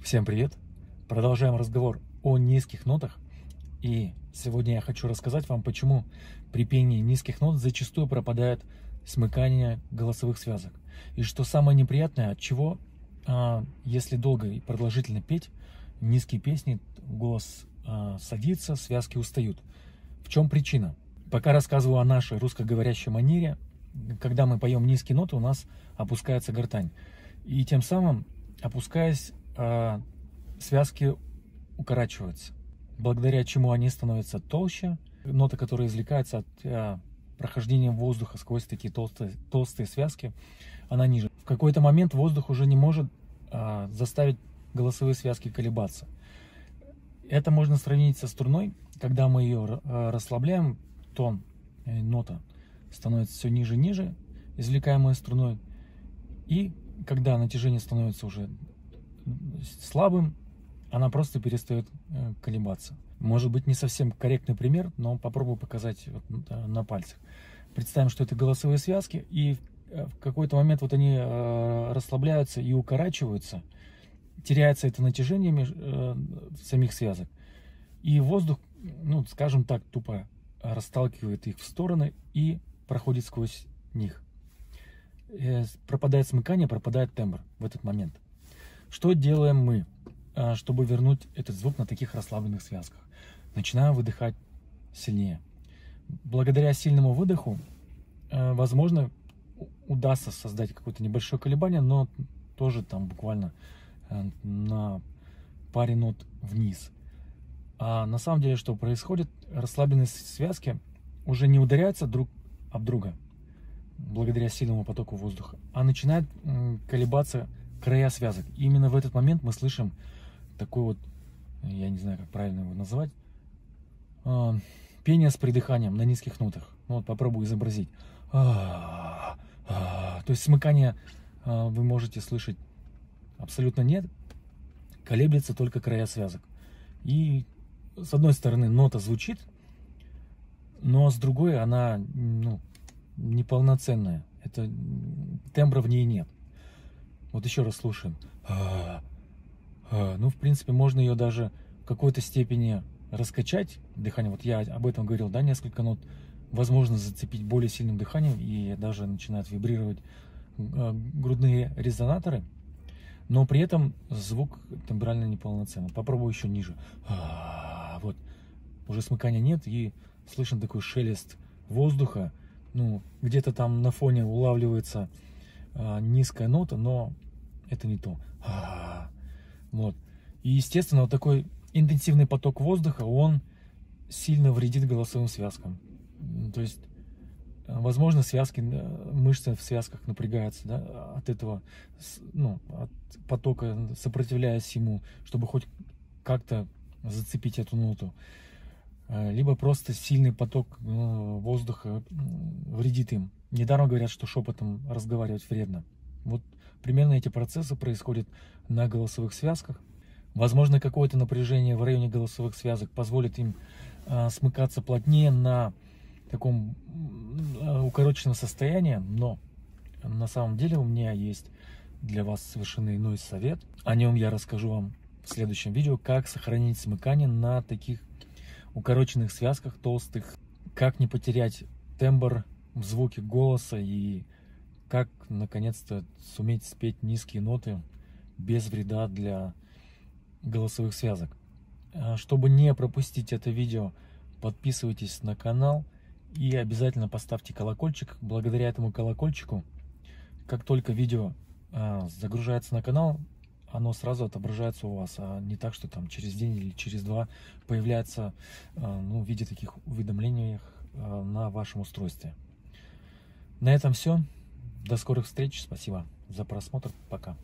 Всем привет! Продолжаем разговор о низких нотах. И сегодня я хочу рассказать вам, почему при пении низких нот зачастую пропадает смыкание голосовых связок. И что самое неприятное, от чего, а, если долго и продолжительно петь, низкие песни, голос а, садится, связки устают. В чем причина? Пока рассказываю о нашей русскоговорящей манере, когда мы поем низкие ноты, у нас опускается гортань. И тем самым, опускаясь, связки укорачиваются, благодаря чему они становятся толще. Нота, которая извлекается от а, прохождения воздуха сквозь такие толстые, толстые связки, она ниже. В какой-то момент воздух уже не может а, заставить голосовые связки колебаться. Это можно сравнить со струной, когда мы ее расслабляем, тон, э, нота становится все ниже и ниже, извлекаемая струной, и когда натяжение становится уже слабым, она просто перестает э, колебаться. Может быть не совсем корректный пример, но попробую показать на пальцах. Представим, что это голосовые связки, и э, в какой-то момент вот они э, расслабляются и укорачиваются, теряется это натяжение самих связок, и воздух, ну, скажем так, тупо расталкивает их в стороны и проходит сквозь них. Пропадает смыкание, пропадает тембр в этот момент. Что делаем мы, а, чтобы вернуть этот звук на таких расслабленных связках? Начинаем выдыхать сильнее. Благодаря сильному выдоху, а, возможно, удастся создать какое-то небольшое колебание, но тоже там буквально а, на паре нот вниз. А на самом деле, что происходит? Расслабленные связки уже не ударяются друг об друга благодаря сильному потоку воздуха, а начинают колебаться края связок. И именно в этот момент мы слышим такой вот, я не знаю, как правильно его назвать, э, пение с придыханием на низких нотах. Ну вот попробую изобразить. А -а -а. То есть смыкание вы можете слышать абсолютно нет, колеблется только края связок. И с одной стороны нота звучит, но с другой она ну, неполноценная. Это тембра в ней нет. Вот еще раз слушаем. А, а, ну, в принципе, можно ее даже в какой-то степени раскачать дыхание. Вот я об этом говорил, да, несколько нот. Возможно зацепить более сильным дыханием и даже начинают вибрировать а, грудные резонаторы. Но при этом звук тембрально неполноценный. Попробую еще ниже. Вот. Уже смыкания нет и слышен такой шелест воздуха. Ну, где-то там на фоне улавливается низкая нота, но это не то. А, вот. И, естественно, вот такой интенсивный поток воздуха, он сильно вредит голосовым связкам. То есть, возможно, связки, мышцы в связках напрягаются да, от этого, ну, от потока, сопротивляясь ему, чтобы хоть как-то зацепить эту ноту. А, либо просто сильный поток ну, воздуха вредит им. Недаром говорят, что шепотом разговаривать вредно. Вот примерно эти процессы происходят на голосовых связках. Возможно, какое-то напряжение в районе голосовых связок позволит им а, смыкаться плотнее на таком укороченном состоянии, но на самом деле у меня есть для вас совершенно иной совет. О нем я расскажу вам в следующем видео, как сохранить смыкание на таких укороченных связках толстых, как не потерять тембр в звуке голоса и как наконец-то суметь спеть низкие ноты без вреда для голосовых связок. А чтобы не пропустить это видео, подписывайтесь на канал и обязательно поставьте колокольчик. Благодаря этому колокольчику, как только видео а, загружается на канал, оно сразу отображается у вас, а не так, что там через день или через два появляется а, ну, в виде таких уведомлений на вашем устройстве. На этом все. До скорых встреч. Спасибо за просмотр. Пока.